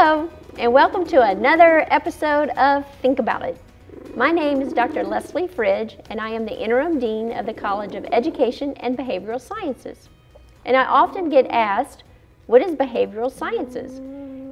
Hello, and welcome to another episode of Think About It. My name is Dr. Lesli Fridge, and I am the Interim Dean of the College of Education and Behavioral Sciences. And I often get asked, what is behavioral sciences?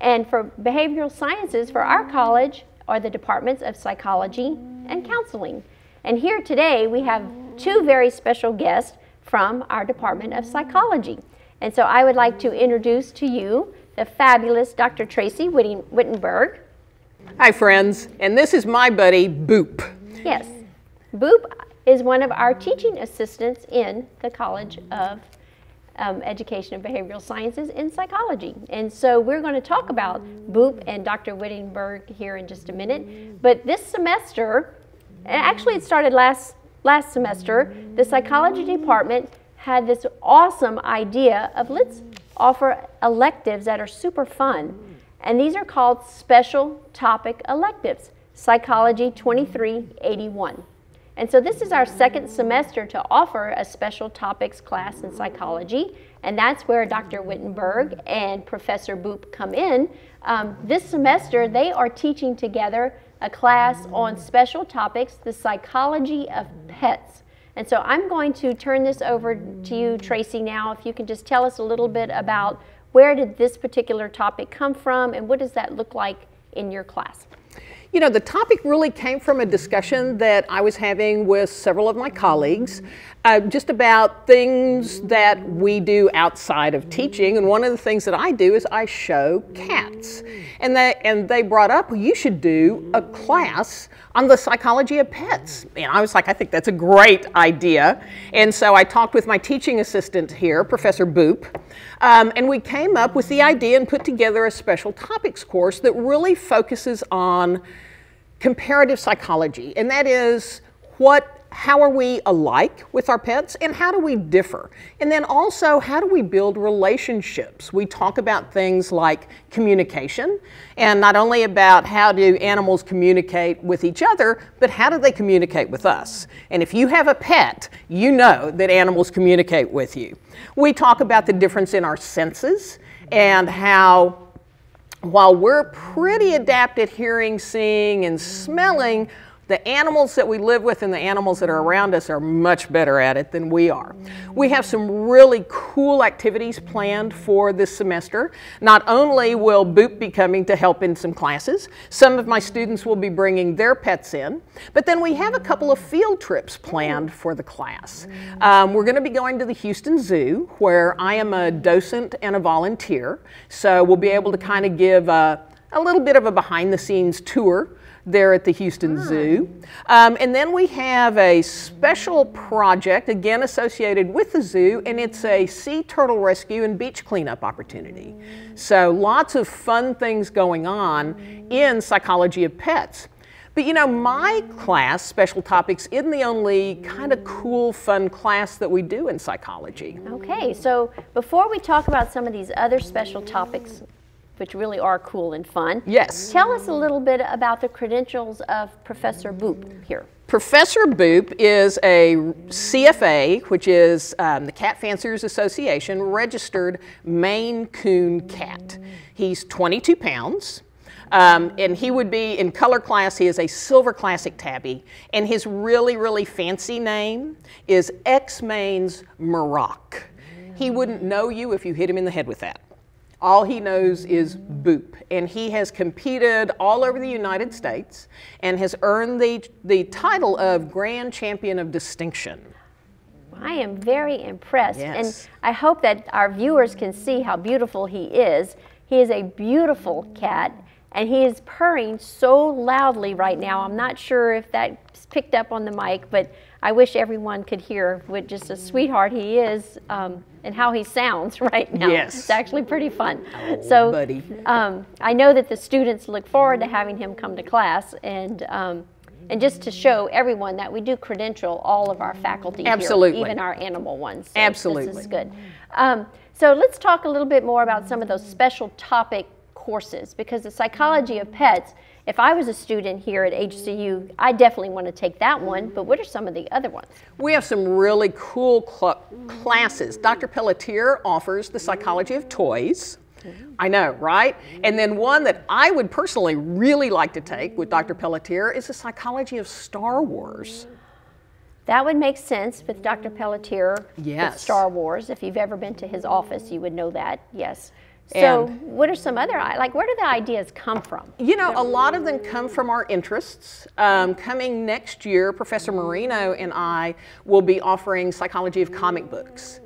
And for behavioral sciences for our college are the departments of psychology and counseling. And here today we have two very special guests from our Department of Psychology. And so I would like to introduce to you the fabulous Dr. Traci Whittenberg. Hi, friends, and this is my buddy, Boop. Yes, Boop is one of our teaching assistants in the College of um, Education and Behavioral Sciences in Psychology. And so we're going to talk about Boop and Dr. Whittenberg here in just a minute. But this semester, and actually it started last, last semester, the psychology department had this awesome idea of let's offer electives that are super fun. And these are called special topic electives, Psychology 2381. And so this is our second semester to offer a special topics class in psychology, and that's where Dr. Whittenberg and Professor Boop come in. Um, this semester, they are teaching together a class on special topics, the psychology of pets. And so I'm going to turn this over to you, Traci, now. If you can just tell us a little bit about where did this particular topic come from and what does that look like in your class? You know, the topic really came from a discussion that I was having with several of my colleagues uh, just about things that we do outside of teaching. And one of the things that I do is I show cats. And they, and they brought up, well, you should do a class on the psychology of pets. And I was like, I think that's a great idea. And so I talked with my teaching assistant here, Professor Boop, um, and we came up with the idea and put together a special topics course that really focuses on comparative psychology. And that is what how are we alike with our pets and how do we differ? And then also, how do we build relationships? We talk about things like communication and not only about how do animals communicate with each other, but how do they communicate with us? And if you have a pet, you know that animals communicate with you. We talk about the difference in our senses and how while we're pretty adept at hearing, seeing, and smelling, the animals that we live with and the animals that are around us are much better at it than we are. We have some really cool activities planned for this semester. Not only will Boop be coming to help in some classes, some of my students will be bringing their pets in, but then we have a couple of field trips planned for the class. Um, we're going to be going to the Houston Zoo, where I am a docent and a volunteer, so we'll be able to kind of give a, a little bit of a behind the scenes tour there at the Houston Zoo. Um, and then we have a special project, again associated with the zoo, and it's a sea turtle rescue and beach cleanup opportunity. So lots of fun things going on in psychology of pets. But you know, my class, Special Topics, isn't the only kind of cool, fun class that we do in psychology. Okay, so before we talk about some of these other special topics which really are cool and fun. Yes. Tell us a little bit about the credentials of Professor Boop here. Professor Boop is a CFA, which is um, the Cat Fanciers Association registered Maine Coon cat. He's 22 pounds. Um, and he would be in color class, he is a silver classic tabby. And his really, really fancy name is X Maine's Maroc. He wouldn't know you if you hit him in the head with that. All he knows is boop. And he has competed all over the United States and has earned the, the title of Grand Champion of Distinction. I am very impressed. Yes. And I hope that our viewers can see how beautiful he is. He is a beautiful cat and he is purring so loudly right now. I'm not sure if that's picked up on the mic, but I wish everyone could hear what just a sweetheart he is um, and how he sounds right now. Yes. It's actually pretty fun. Oh, so, buddy. Um, I know that the students look forward to having him come to class and um, and just to show everyone that we do credential all of our faculty Absolutely. here, even our animal ones. So Absolutely. This is good. Um, so let's talk a little bit more about some of those special topic courses because the psychology of pets if I was a student here at HCU, I definitely want to take that one, but what are some of the other ones? We have some really cool cl classes. Dr. Pelletier offers the psychology of toys. Mm-hmm. I know, right? And then one that I would personally really like to take with Dr. Pelletier is the psychology of Star Wars. That would make sense with Dr. Pelletier with Yes. Star Wars. If you've ever been to his office, you would know that. Yes. So, And- what are some other like? Where do the ideas come from? You know, a lot of them come from our interests. Um, coming next year, Professor Marino and I will be offering psychology of comic books.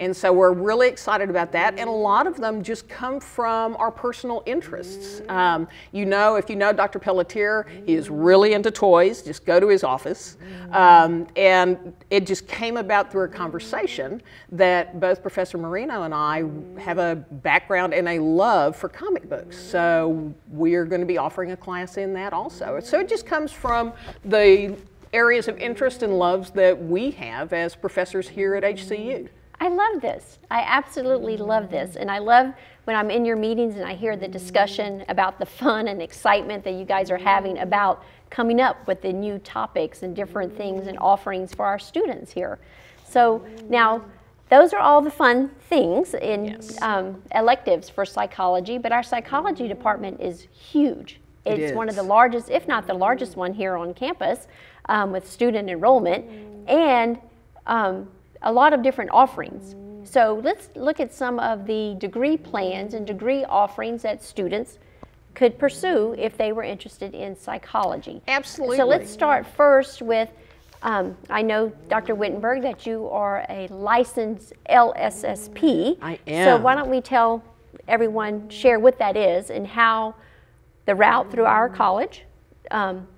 And so we're really excited about that. And a lot of them just come from our personal interests. Um, you know, if you know Dr. Pelletier, he is really into toys. Just go to his office. Um, and it just came about through a conversation that both Professor Marino and I have a background and a love for comic books. So we're going to be offering a class in that also. So it just comes from the areas of interest and loves that we have as professors here at HCU. I love this. I absolutely love this. And I love when I'm in your meetings and I hear the discussion about the fun and excitement that you guys are having about coming up with the new topics and different things and offerings for our students here. So now, those are all the fun things in Yes. um, electives for psychology, but our psychology department is huge. It It's one of the largest, if not the largest one here on campus um, with student enrollment and um, a lot of different offerings. So let's look at some of the degree plans and degree offerings that students could pursue if they were interested in psychology. Absolutely. So let's start first with um, I know, Dr. Whittenberg, that you are a licensed LSSP. I am. So why don't we tell everyone, share what that is and how the route through our college, um,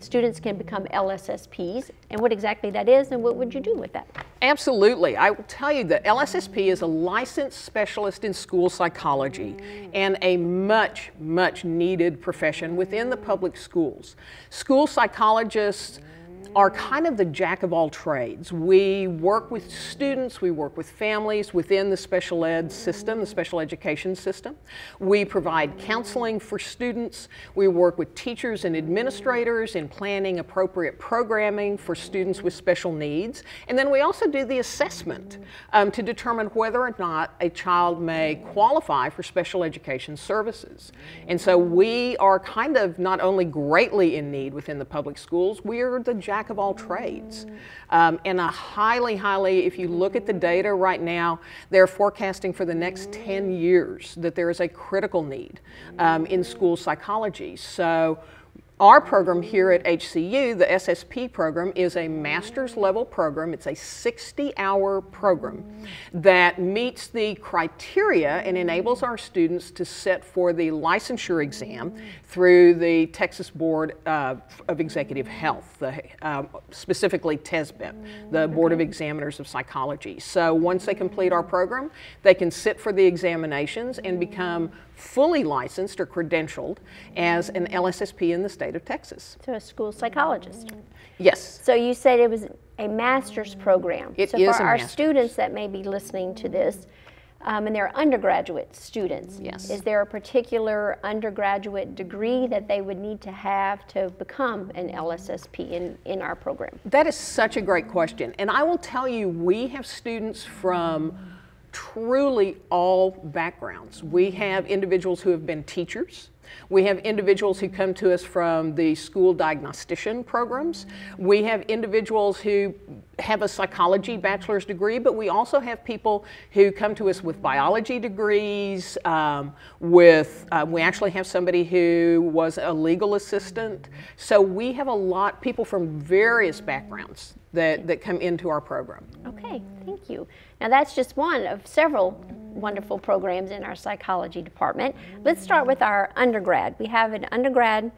students can become LSSPs and what exactly that is and what would you do with that? Absolutely. I will tell you that LSSP is a licensed specialist in school psychology and a much, much needed profession within the public schools. School psychologists are kind of the jack of all trades. We work with students, we work with families within the special ed system, the special education system. We provide counseling for students. We work with teachers and administrators in planning appropriate programming for students with special needs. And then we also do the assessment um, to determine whether or not a child may qualify for special education services. And so we are kind of not only greatly in need within the public schools, we are the jack of all trades. Um, and a highly, highly, if you look at the data right now, they're forecasting for the next 10 years that there is a critical need um, in school psychology. So our program here at HCU, the SSP program, is a master's level program. It's a 60 hour program that meets the criteria and enables our students to sit for the licensure exam through the Texas Board uh, of Executive Health, the, um, specifically TESBIP, the Board of Examiners of Psychology. So once they complete our program, they can sit for the examinations and become fully licensed or credentialed as an LSSP in the state of Texas. So a school psychologist. Yes. So you said it was a master's program. It so is for our master's. students that may be listening to this, um, and they're undergraduate students, Yes. is there a particular undergraduate degree that they would need to have to become an LSSP in, in our program? That is such a great question. And I will tell you, we have students from truly all backgrounds. We have individuals who have been teachers. We have individuals who come to us from the school diagnostician programs. We have individuals who have a psychology bachelor's degree, but we also have people who come to us with biology degrees. Um, with uh, we actually have somebody who was a legal assistant. So we have a lot people from various backgrounds that, that come into our program. Okay, thank you. Now that's just one of several wonderful programs in our psychology department. Let's start with our undergrad. We have an undergrad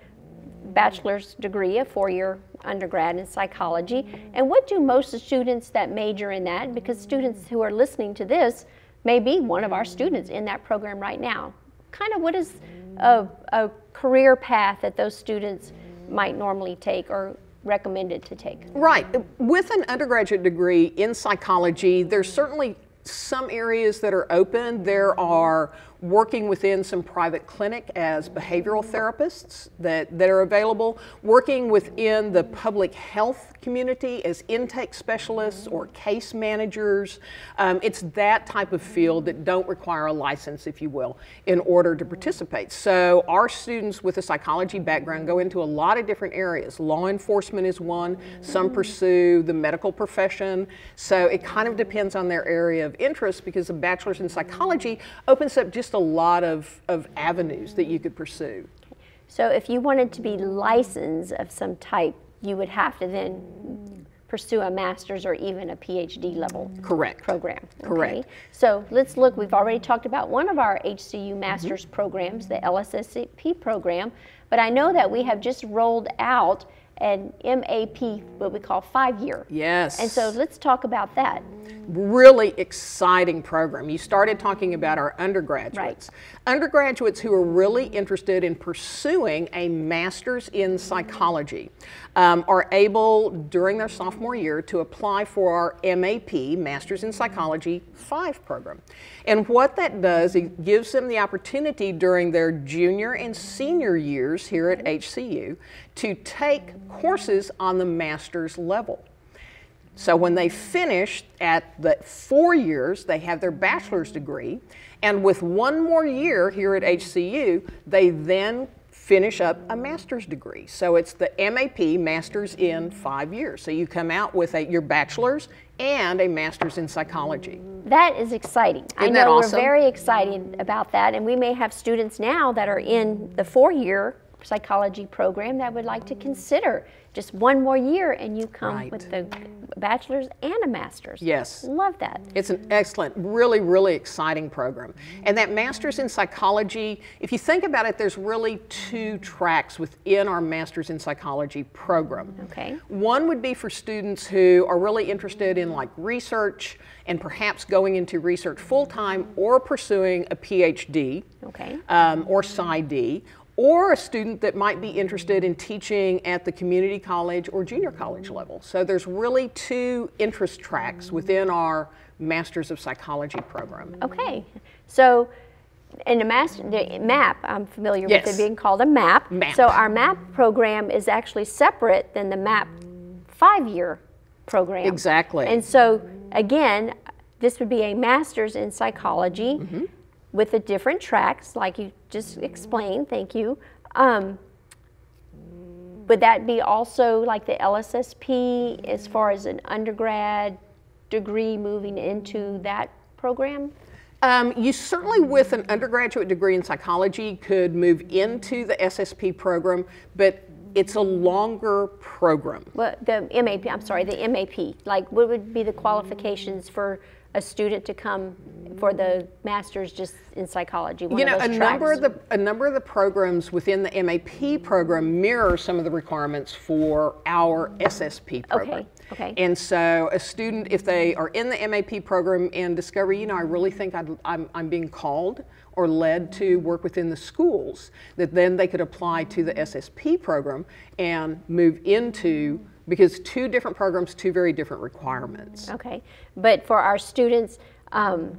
bachelor's degree, a four-year undergrad in psychology. And what do most students that major in that? Because students who are listening to this may be one of our students in that program right now. Kind of what is a, a career path that those students might normally take or recommended to take? Right. With an undergraduate degree in psychology, there's certainly some areas that are open. There are working within some private clinic as behavioral therapists that, that are available, working within the public health community as intake specialists or case managers. Um, it's that type of field that don't require a license, if you will, in order to participate. So our students with a psychology background go into a lot of different areas. Law enforcement is one, some pursue the medical profession. So it kind of depends on their area of interest because a bachelor's in psychology opens up just a lot of, of avenues that you could pursue. So if you wanted to be licensed of some type, you would have to then pursue a master's or even a PhD level Correct. program. Correct. So let's look, we've already talked about one of our HCU mm-hmm. master's programs, the LSSP program, but I know that we have just rolled out an MAP, what we call five-year. Yes. And so let's talk about that. Really exciting program. You started talking about our undergraduates. Undergraduates who are really interested in pursuing a master's in psychology um, are able during their sophomore year to apply for our MAP, Master's in Psychology 5 program. And what that does, it gives them the opportunity during their junior and senior years here at HCU to take courses on the master's level. So when they finish at the four years, they have their bachelor's degree, and with one more year here at HCU, they then finish up a master's degree. So it's the MAP, Master's in five years. So you come out with a, your bachelor's and a master's in psychology. That is exciting. I Isn't know that awesome? we're very excited about that, and we may have students now that are in the four-year psychology program that would like to consider just one more year, and you come Right. with the bachelor's and a master's. Yes. Love that. It's an excellent, really, really exciting program. And that master's in psychology, if you think about it, there's really two tracks within our master's in psychology program. Okay. One would be for students who are really interested in like research and perhaps going into research full time or pursuing a PhD Okay. um, or PsyD, or a student that might be interested in teaching at the community college or junior college level. So there's really two interest tracks within our Masters of Psychology program. Okay. So, in the master, the MAP, I'm familiar with it being called a MAP. MAP. So our MAP program is actually separate than the MAP five-year program. Exactly. And so, again, this would be a master's in psychology Mm-hmm. With the different tracks, like you just explained. Thank you. Um, would that be also like the LSSP as far as an undergrad degree moving into that program? Um, you certainly, with an undergraduate degree in psychology, could move into the SSP program, but it's a longer program. Well, the MAP, I'm sorry, the MAP. Like, what would be the qualifications for a student to come for the master's just in psychology? One You know, a those number of the a number of the programs within the MAP program mirror some of the requirements for our SSP program. okay. And so, a student, if they are in the MAP program and discover, you know, I really think I'd, I'm I'm being called or led to work within the schools, that then they could apply to the SSP program and move into because two different programs, two very different requirements. Okay, but for our students um,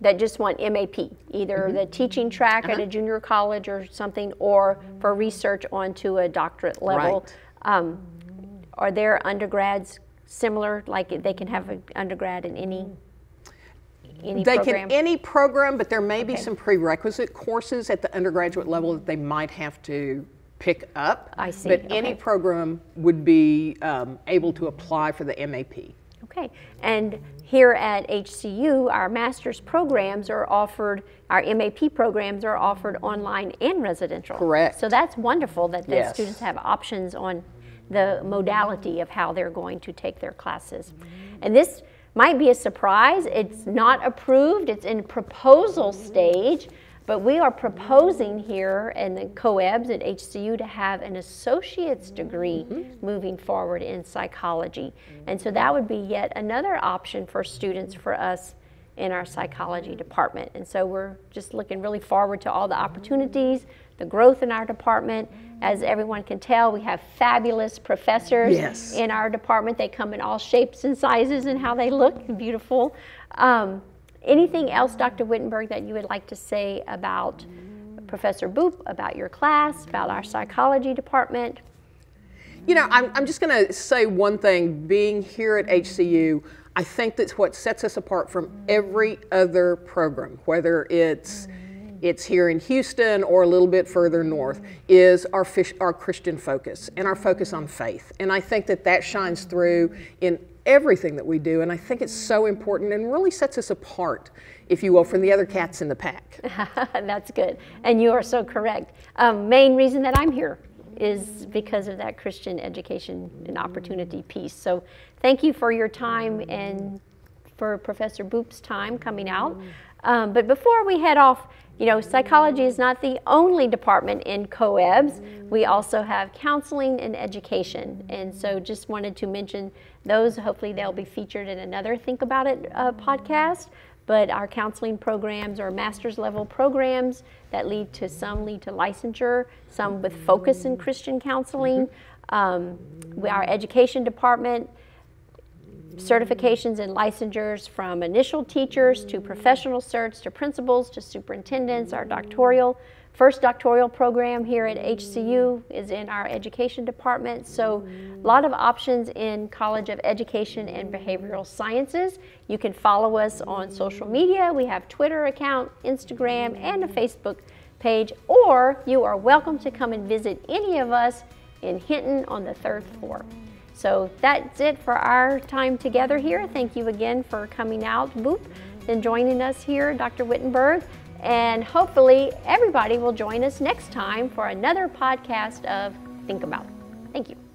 that just want MAP, either Mm-hmm. the teaching track Uh-huh. at a junior college or something, or for research onto a doctorate level, Right. um, are their undergrads similar? Like they can have an undergrad in any any They program? can any program, but there may be some prerequisite courses at the undergraduate level that they might have to pick up. I see, But any program would be um, able to apply for the MAP. Okay, and here at HCU, our master's programs are offered, our MAP programs are offered online and residential. Correct. So that's wonderful that the Yes. students have options on the modality of how they're going to take their classes. And this might be a surprise. It's not approved, it's in proposal stage, but we are proposing here in the COEBs at HCU to have an associate's degree moving forward in psychology. And so that would be yet another option for students for us in our psychology department. And so we're just looking really forward to all the opportunities, the growth in our department. As everyone can tell, we have fabulous professors Yes. in our department. They come in all shapes and sizes and how they look, beautiful. Um, anything else, Dr. Whittenberg, that you would like to say about Professor Boop, about your class, about our psychology department? You know, I'm, I'm just going to say one thing. Being here at HCU, I think that's what sets us apart from every other program, whether it's it's here in Houston or a little bit further north, is our, fish, our Christian focus and our focus on faith. And I think that that shines through in everything that we do. And I think it's so important and really sets us apart, if you will, from the other cats in the pack. That's good. And you are so correct. Um, main reason that I'm here is because of that Christian education and opportunity piece. So thank you for your time and for Professor Boop's time coming out. Um, but before we head off, you know, psychology is not the only department in COEBS. We also have counseling and education. And so just wanted to mention those. Hopefully they'll be featured in another Think About It uh, podcast. But our counseling programs are master's level programs that lead to some lead to licensure, some with focus in Christian counseling. Um, our education department certifications and licensures from initial teachers to professional certs to principals to superintendents, our doctoral. First doctoral program here at HCU is in our education department. So a lot of options in College of Education and Behavioral Sciences. You can follow us on social media. We have Twitter account, Instagram, and a Facebook page. Or you are welcome to come and visit any of us in Hinton on the third floor. So that's it for our time together here. Thank you again for coming out, Boop, and joining us here, Dr. Whittenberg. And hopefully everybody will join us next time for another podcast of Think About. Thank you.